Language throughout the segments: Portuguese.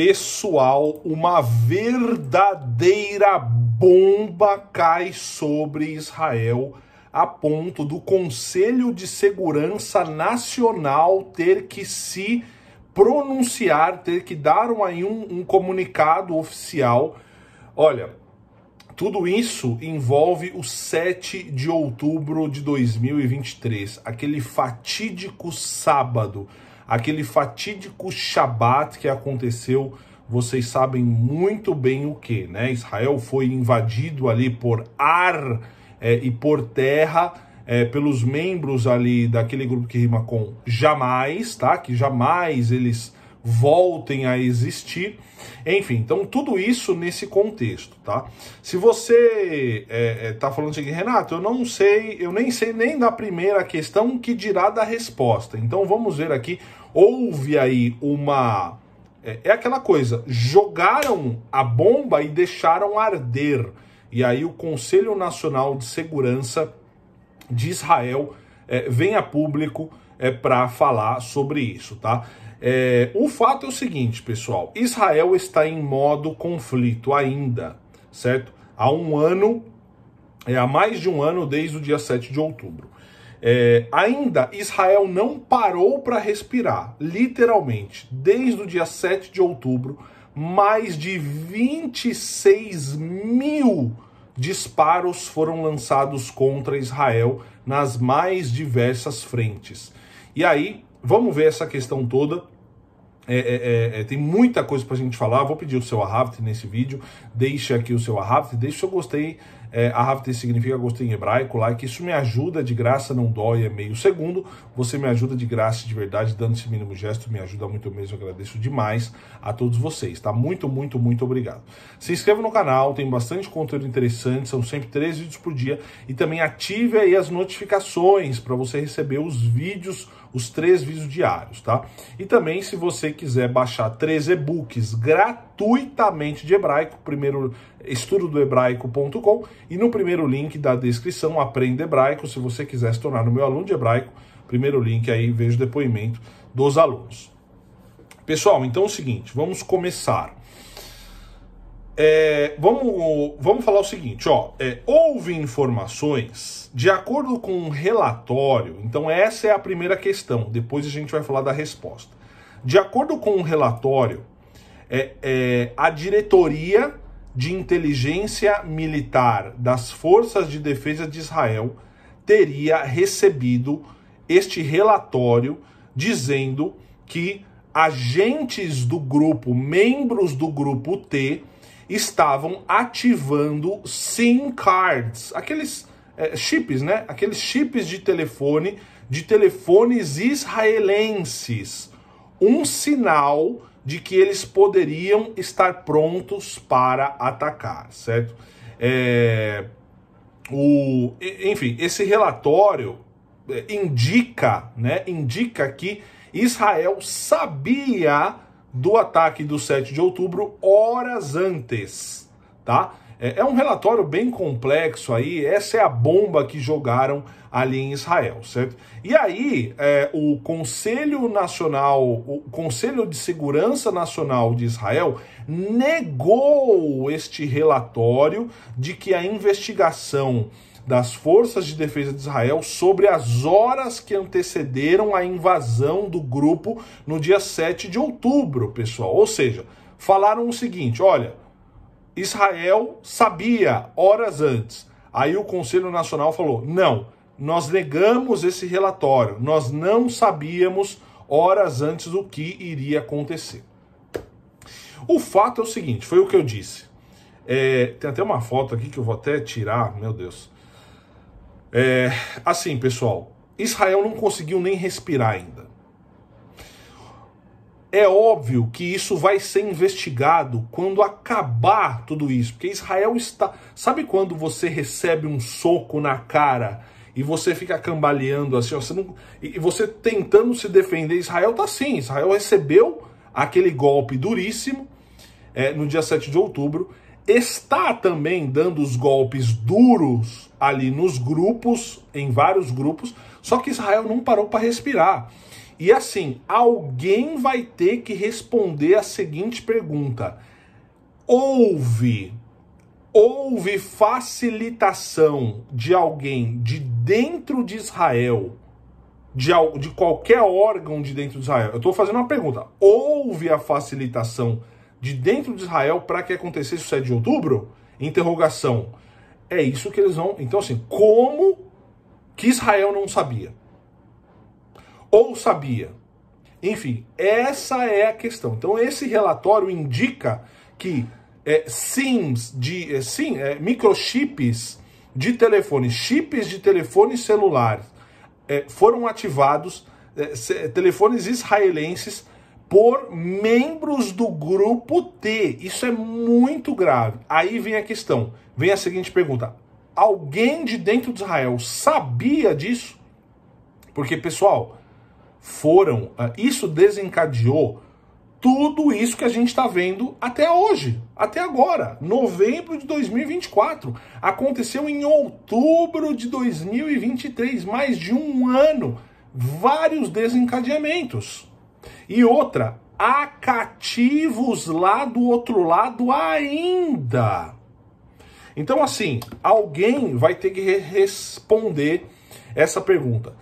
Pessoal, uma verdadeira bomba cai sobre Israel a ponto do Conselho de Segurança Nacional ter que se pronunciar, ter que dar um, um, um comunicado oficial. Olha, tudo isso envolve o 7 de outubro de 2023, aquele fatídico sábado, aquele fatídico Shabat que aconteceu. Vocês sabem muito bem o que, né? Israel foi invadido ali por ar é, e por terra é, pelos membros ali daquele grupo que rima com jamais, tá? Que jamais eles voltem a existir. Enfim, então tudo isso nesse contexto, tá? Se você é, é, tá falando assim, Renato, eu não sei, eu nem sei nem da primeira questão que dirá da resposta. Então vamos ver aqui, houve aí uma é, é aquela coisa, jogaram a bomba e deixaram arder. E aí o Conselho Nacional de Segurança de Israel é, vem a público é, para falar sobre isso, tá? É, o fato é o seguinte, pessoal: Israel está em modo conflito ainda, certo? Há um ano, é, há mais de um ano desde o dia 7 de outubro. É, ainda Israel não parou para respirar, literalmente, desde o dia 7 de outubro mais de 26 mil disparos foram lançados contra Israel nas mais diversas frentes. E aí, vamos ver essa questão toda. É, é, é, é tem muita coisa para a gente falar. Vou pedir o seu Ahavt nesse vídeo. Deixe aqui o seu Ahavt, deixe o seu gostei é, significa gostei em hebraico, like. Isso me ajuda de graça, não dói, é meio segundo. Você me ajuda de graça, de verdade, dando esse mínimo gesto, me ajuda muito mesmo. agradeço demais a todos vocês, tá? Muito, muito, muito obrigado. Se inscreva no canal, tem bastante conteúdo interessante, são sempre três vídeos por dia. E também ative aí as notificações para você receber os vídeos os três vídeos diários, tá? E também, se você quiser baixar três e-books gratuitamente de hebraico, primeiro estudo do hebraico.com e no primeiro link da descrição, aprenda hebraico, se você quiser se tornar meu aluno de hebraico, primeiro link aí, veja o depoimento dos alunos. Pessoal, então é o seguinte, vamos começar. É, vamos, vamos falar o seguinte, ó, é, houve informações, de acordo com um relatório, então essa é a primeira questão, depois a gente vai falar da resposta. De acordo com um relatório, é, é, a diretoria de inteligência militar das Forças de Defesa de Israel teria recebido este relatório dizendo que agentes do grupo, membros do grupo T, estavam ativando SIM cards, aqueles é, chips, né? Aqueles chips de telefone, de telefones israelenses. Um sinal de que eles poderiam estar prontos para atacar, certo? É, o, enfim, esse relatório é, indica, né? Indica que Israel sabia do ataque do 7 de outubro horas antes, tá? É, é um relatório bem complexo aí, essa é a bomba que jogaram ali em Israel, certo? E aí, é, o Conselho Nacional, o Conselho de Segurança Nacional de Israel negou este relatório de que a investigação das forças de defesa de Israel sobre as horas que antecederam a invasão do grupo no dia 7 de outubro, pessoal. Ou seja, falaram o seguinte: olha, Israel sabia horas antes. Aí o Conselho Nacional falou: não, nós negamos esse relatório, nós não sabíamos horas antes o que iria acontecer. O fato é o seguinte: foi o que eu disse. É, tem até uma foto aqui que eu vou até tirar, meu Deus. É, assim, pessoal, Israel não conseguiu nem respirar ainda. É óbvio que isso vai ser investigado quando acabar tudo isso, porque Israel está. Sabe quando você recebe um soco na cara e você fica cambaleando assim, ó, você não, e você tentando se defender? Israel tá assim. Israel recebeu aquele golpe duríssimo é, no dia 7 de outubro está também dando os golpes duros ali nos grupos, em vários grupos, só que Israel não parou para respirar. E assim, alguém vai ter que responder a seguinte pergunta: houve houve facilitação de alguém de dentro de Israel, de, de qualquer órgão de dentro de Israel? Eu estou fazendo uma pergunta. Houve a facilitação de dentro de Israel para que acontecesse o 7 de outubro? Interrogação. É isso que eles vão. Então, assim, como que Israel não sabia? Ou sabia? Enfim, essa é a questão. Então, esse relatório indica que é, SIMs, de, é, sim, é, microchips de telefone, chips de telefone celular é, foram ativados, é, telefones israelenses por membros do grupo T. Isso é muito grave. Aí vem a questão, vem a seguinte pergunta: alguém de dentro de Israel sabia disso? Porque, pessoal, foram. Ah, isso desencadeou tudo isso que a gente está vendo até hoje, até agora, novembro de 2024. Aconteceu em outubro de 2023, mais de um ano, vários desencadeamentos. E outra, há cativos lá do outro lado ainda. Então, assim, alguém vai ter que responder essa pergunta.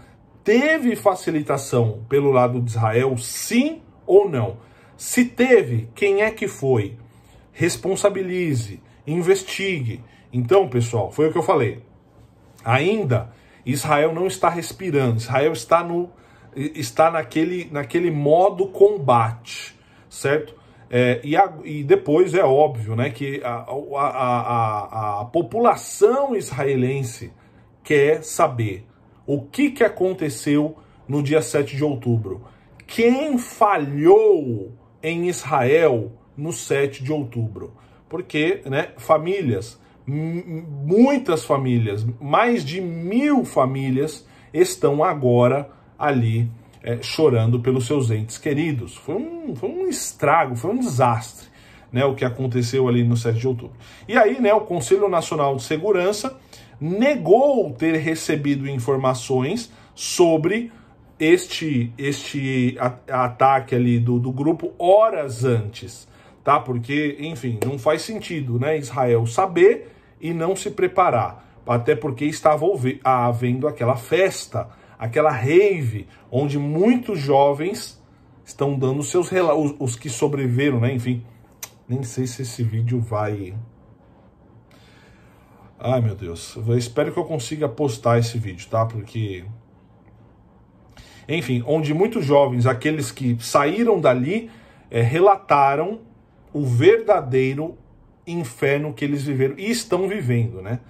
Teve facilitação pelo lado de Israel, sim ou não? Se teve, quem é que foi? Responsabilize, investigue. Então, pessoal, foi o que eu falei. Ainda Israel não está respirando, Israel está no está naquele, naquele modo combate, certo? É, e, a, e, depois é óbvio né, que a, a, a, população israelense quer saber o que, que aconteceu no dia 7 de outubro. Quem falhou em Israel no 7 de outubro? Porque né, famílias, muitas famílias, mais de mil famílias estão agora ali é, chorando pelos seus entes queridos. Foi um, foi um estrago, foi um desastre né, o que aconteceu ali no 7 de outubro. E aí, né, o Conselho Nacional de Segurança negou ter recebido informações sobre este, este ataque ali do, do grupo horas antes, tá? Porque, enfim, não faz sentido, né? Israel saber e não se preparar, até porque estava havendo aquela festa aquela rave onde muitos jovens estão dando seus relatos, os que sobreviveram, né? Enfim, nem sei se esse vídeo vai. Ai meu Deus, eu espero que eu consiga postar esse vídeo, tá? Porque. Enfim, onde muitos jovens, aqueles que saíram dali, é, relataram o verdadeiro inferno que eles viveram e estão vivendo, né?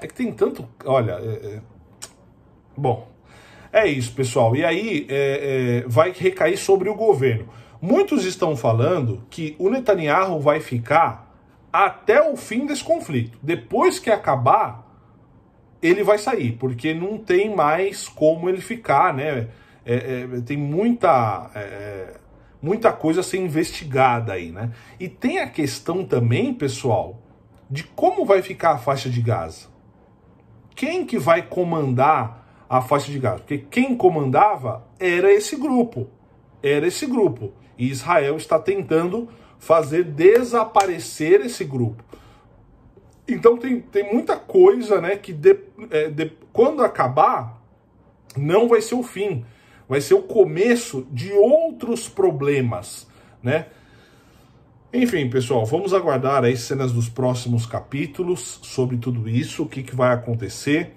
É que tem tanto. Olha, é, bom, é isso, pessoal. E aí é, é, vai recair sobre o governo. Muitos estão falando que o Netanyahu vai ficar até o fim desse conflito. Depois que acabar, ele vai sair, porque não tem mais como ele ficar, né? É, é tem muita, é, é, muita coisa a ser investigada aí, né? E tem a questão também, pessoal, de como vai ficar a faixa de Gaza. Quem que vai comandar a faixa de Gaza. Porque quem comandava era esse grupo. Era esse grupo. E Israel está tentando fazer desaparecer esse grupo. Então tem, tem muita coisa né, que de, é, de, quando acabar, não vai ser o fim. Vai ser o começo de outros problemas. Né? Enfim, pessoal, vamos aguardar as cenas dos próximos capítulos sobre tudo isso, o que, que vai acontecer.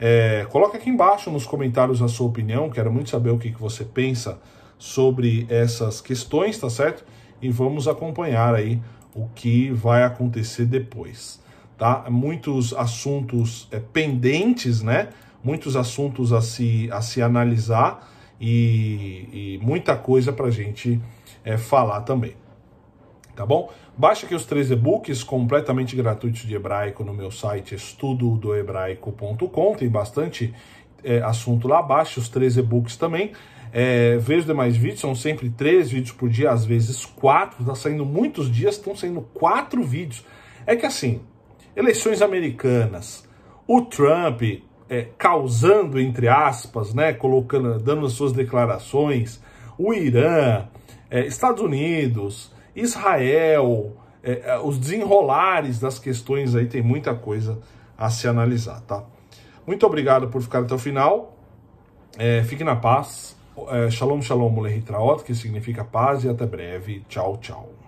É, coloca aqui embaixo nos comentários a sua opinião, quero muito saber o que, que você pensa sobre essas questões, tá certo? E vamos acompanhar aí o que vai acontecer depois, tá? Muitos assuntos é, pendentes, né? Muitos assuntos a se, a se analisar e, e muita coisa para gente é, falar também, tá bom? Baixe aqui os três e-books completamente gratuitos de hebraico no meu site estudodohebraico.com. Tem bastante é, assunto lá. Baixe os três e-books também. É, veja os demais vídeos, são sempre três vídeos por dia, às vezes quatro. Está saindo muitos dias, estão saindo quatro vídeos. É que assim, eleições americanas, o Trump é, causando, entre aspas, né, colocando, dando as suas declarações, o Irã, é, Estados Unidos, Israel, é, é, os desenrolares das questões aí, tem muita coisa a se analisar, tá? Muito obrigado por ficar até o final. É, fique na paz. É, shalom, shalom, Molehitraot, que significa paz, e até breve. Tchau, tchau.